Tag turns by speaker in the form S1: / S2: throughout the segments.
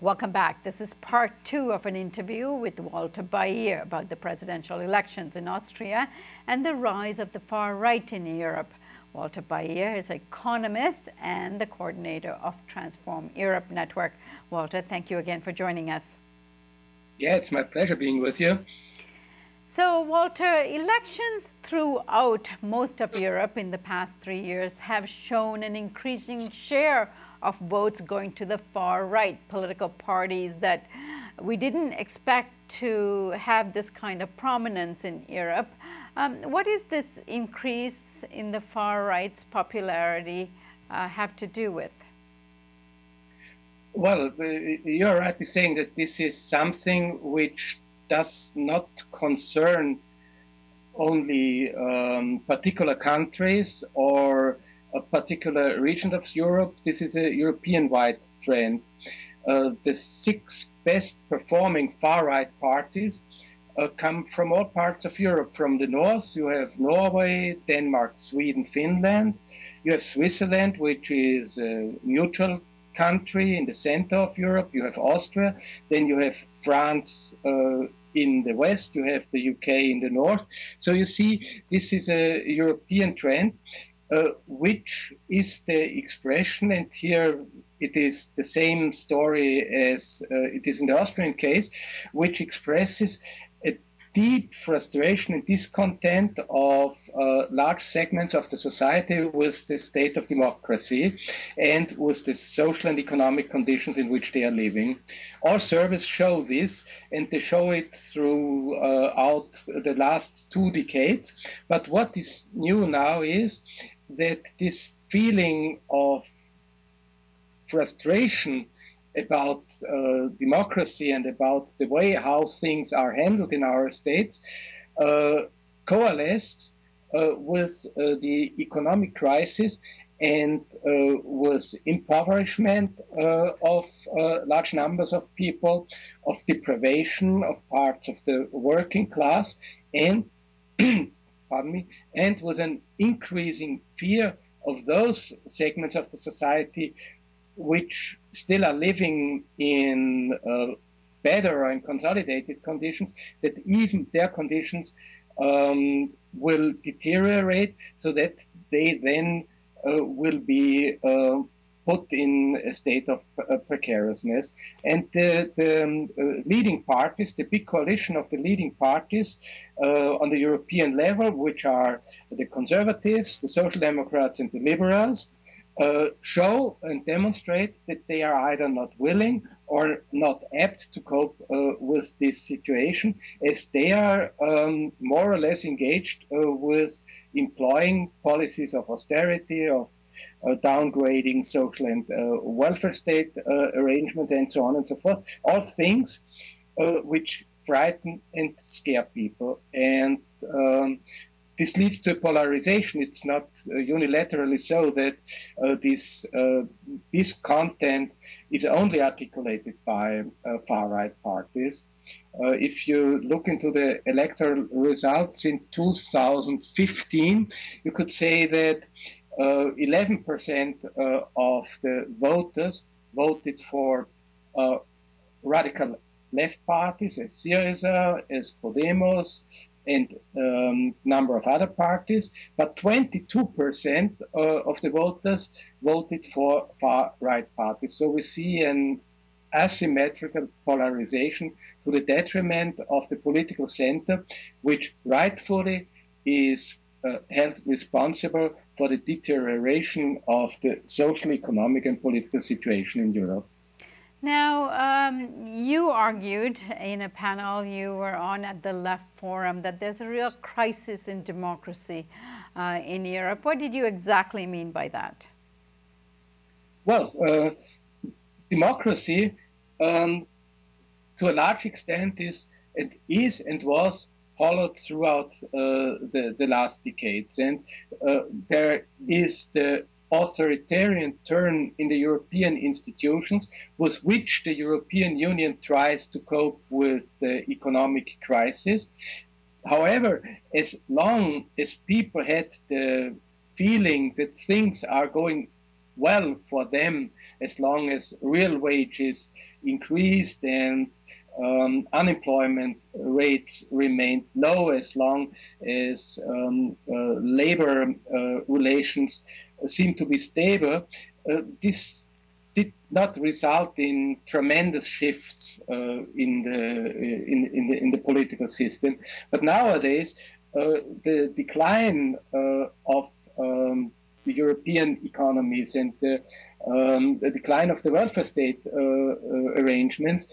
S1: Welcome back. This is part two of an interview with Walter Baier about the presidential elections in Austria and the rise of the far right in Europe. Walter Baier is an economist and the coordinator of Transform Europe Network. Walter, thank you again for joining us.
S2: Yeah, it's my pleasure being with you.
S1: So, Walter, elections throughout most of Europe in the past three years have shown an increasing share of votes going to the far right political parties that we didn't expect to have this kind of prominence in Europe. Um, what is this increase in the far right's popularity uh, have to do with?
S2: Well, uh, you're rightly saying that this is something which does not concern only um, particular countries or a particular region of Europe. This is a European-wide trend. Uh, the six best performing far-right parties uh, come from all parts of Europe. From the north, you have Norway, Denmark, Sweden, Finland. You have Switzerland, which is a neutral country in the center of Europe. You have Austria. Then you have France uh, in the west. You have the UK in the north. So you see, this is a European trend. Uh, which is the expression, and here it is the same story as uh, it is in the Austrian case, which expresses a deep frustration and discontent of uh, large segments of the society with the state of democracy and with the social and economic conditions in which they are living. All surveys show this, and they show it throughout uh, the last two decades. But what is new now is that this feeling of frustration about uh, democracy and about the way how things are handled in our states uh, coalesced uh, with uh, the economic crisis and uh, with impoverishment uh, of large numbers of people, of deprivation of parts of the working class, and pardon me, and with an increasing fear of those segments of the society which still are living in uh, better and consolidated conditions, that even their conditions um, will deteriorate so that they then uh, will be uh, put in a state of uh, precariousness. And the, the um, uh, leading parties, the big coalition of the leading parties uh, on the European level, which are the conservatives, the social democrats, and the liberals, uh, show and demonstrate that they are either not willing or not apt to cope uh, with this situation, as they are um, more or less engaged uh, with employing policies of austerity, of downgrading social and uh, welfare state uh, arrangements, and so on and so forth. All things which frighten and scare people. And um, this leads to a polarization. It's not uh, unilaterally so that uh, this uh, this content is only articulated by uh, far right parties. Uh, if you look into the electoral results in 2015, you could say that 11% uh, of the voters voted for radical left parties as Syriza, as Podemos, and um, number of other parties, but 22% uh, of the voters voted for far right parties. So we see an asymmetrical polarization to the detriment of the political center, which rightfully is uh, held responsible for the deterioration of the social, economic, and political situation in Europe.
S1: Now, um, you argued in a panel you were on at the Left Forum that there's a real crisis in democracy uh, in Europe. What did you exactly mean by that?
S2: Well, uh, democracy, um, to a large extent, is and is and was followed throughout uh, the, the last decades, and uh, there is the authoritarian turn in the European institutions with which the European Union tries to cope with the economic crisis. However, as long as people had the feeling that things are going well for them as long as real wages increased and um, unemployment rates remained low as long as um, uh, labor uh, relations seem to be stable. Uh, this did not result in tremendous shifts uh, in, the, in, in, the, in the political system. But nowadays, uh, the decline uh, of um, the European economies and the, um, the, decline of the welfare state arrangements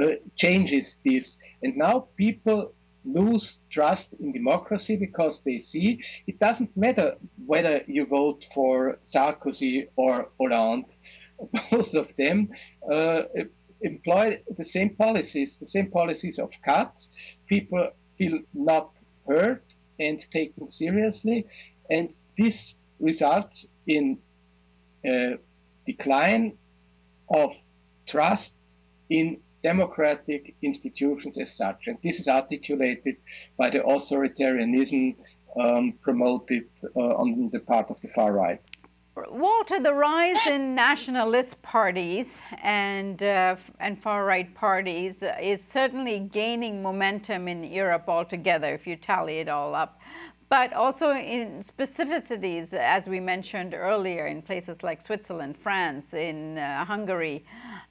S2: uh, changes this. And now people lose trust in democracy because they see it doesn't matter whether you vote for Sarkozy or Hollande. Both of them uh, employ the same policies, the same policies of cuts. People feel not heard and taken seriously, and this results in a decline of trust in democratic institutions as such. And this is articulated by the authoritarianism um, promoted uh, on the part of the far right.
S1: Walter, the rise in nationalist parties and uh, and far right parties is certainly gaining momentum in Europe altogether. If you tally it all up, but also in specificities, as we mentioned earlier, in places like Switzerland, France, in uh, Hungary,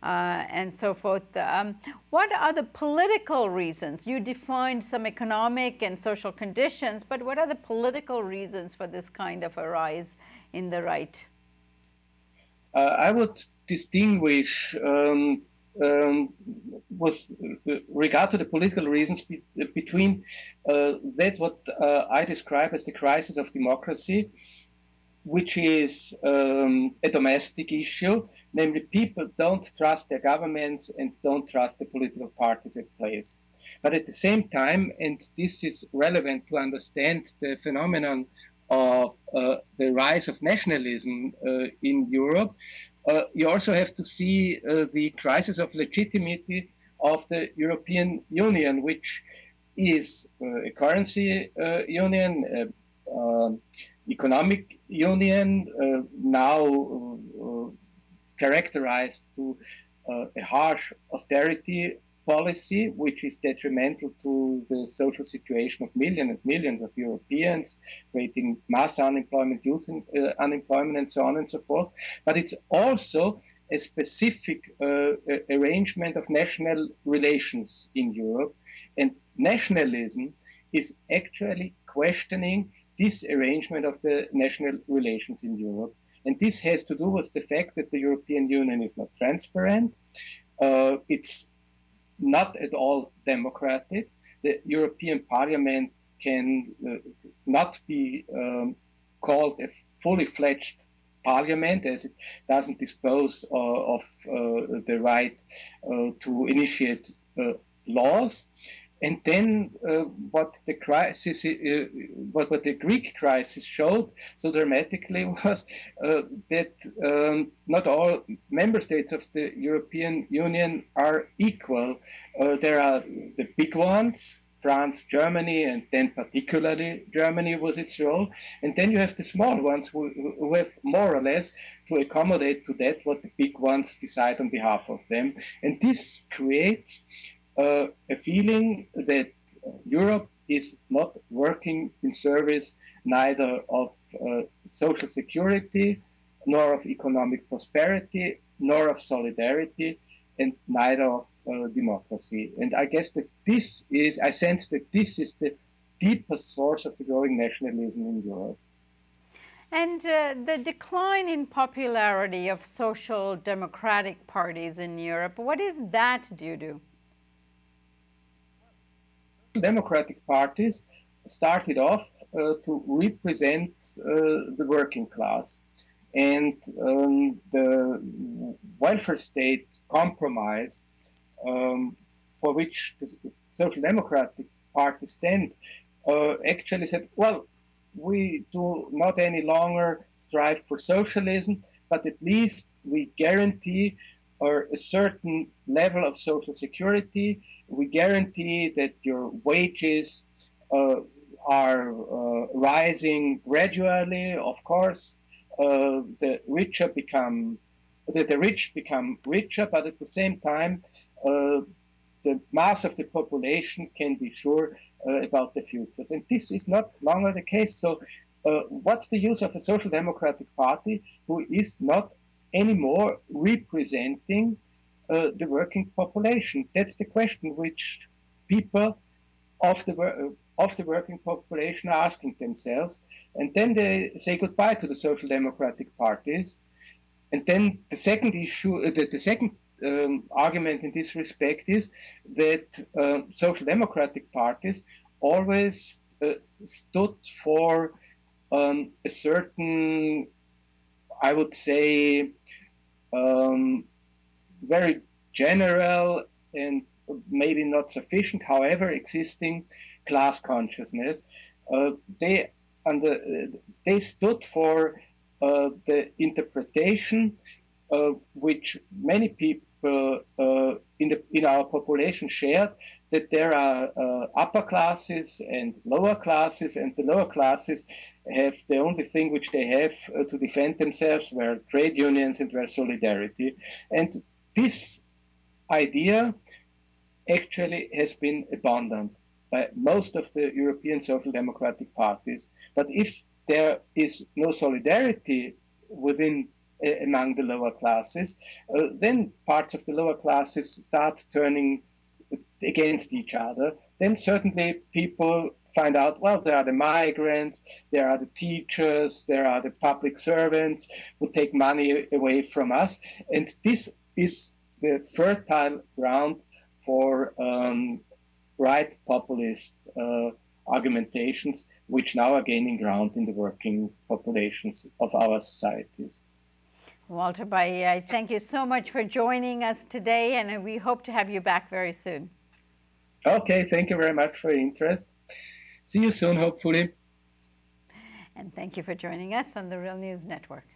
S1: uh, and so forth. Um, what are the political reasons? You defined some economic and social conditions, but what are the political reasons for this kind of a rise in the right?
S2: Uh, I would distinguish um, um, with regard to the political reasons be, between uh, that what uh, I describe as the crisis of democracy which is um, a domestic issue, namely people don't trust their governments and don't trust the political parties at place. But at the same time, and this is relevant to understand the phenomenon of uh, the rise of nationalism uh, in Europe, you also have to see uh, the crisis of legitimacy of the European Union, which is uh, a currency uh, union, um, economic union uh, now uh, characterized to uh, a harsh austerity policy, which is detrimental to the social situation of millions and millions of Europeans, creating mass unemployment, youth uh, unemployment, and so on and so forth. But it's also a specific uh, arrangement of national relations in Europe. And nationalism is actually questioning this arrangement of the national relations in Europe. And this has to do with the fact that the European Union is not transparent. Uh, it's not at all democratic. The European Parliament can uh, not be um, called a fully fledged parliament as it doesn't dispose uh, of uh, the right uh, to initiate uh, laws. And then uh, what the crisis, uh, what, what the Greek crisis showed so dramatically was uh, that um, not all member states of the European Union are equal. Uh, there are the big ones, France, Germany, and then particularly Germany was its role. And then you have the small ones who, who have more or less to accommodate to that what the big ones decide on behalf of them. And this creates a feeling that Europe is not working in service neither of uh, social security, nor of economic prosperity, nor of solidarity, and neither of uh, democracy. And I guess that this is, I sense that this is the deepest source of the growing nationalism in Europe.
S1: And uh, the decline in popularity of social democratic parties in Europe, what is that due to?
S2: Democratic parties started off uh, to represent uh, the working class. And um, the welfare state compromise, um, for which the Social Democratic Party stand, uh, actually said, well, we do not any longer strive for socialism, but at least we guarantee or a certain level of social security. We guarantee that your wages uh, are uh, rising gradually, of course, uh, the richer become, the, the rich become richer, but at the same time, uh, the mass of the population can be sure uh, about the futures. And this is not longer the case. So, uh, what's the use of a social democratic party who is not anymore representing uh, the working population? That's the question which people of the uh, of the working population are asking themselves. And then they say goodbye to the social democratic parties. And then the second issue, uh, the, the second um, argument in this respect is that uh, social democratic parties always uh, stood for um, a certain, I would say, um, very general and maybe not sufficient, however, existing class consciousness. Uh, they under, uh, they stood for uh, the interpretation uh, which many people uh, in the in our population shared that there are upper classes and lower classes, and the lower classes have the only thing which they have to defend themselves were trade unions and were solidarity, and this idea actually has been abandoned by most of the European social democratic parties. But if there is no solidarity within uh, among the lower classes, uh, then parts of the lower classes start turning against each other. Then certainly people find out, well, there are the migrants, there are the teachers, there are the public servants who take money away from us. And this is the fertile ground for um, right populist uh, argumentations, which now are gaining ground in the working populations of our societies.
S1: Walter I thank you so much for joining us today, and we hope to have you back very soon.
S2: Okay, thank you very much for your interest. See you soon, hopefully.
S1: And thank you for joining us on the Real News Network.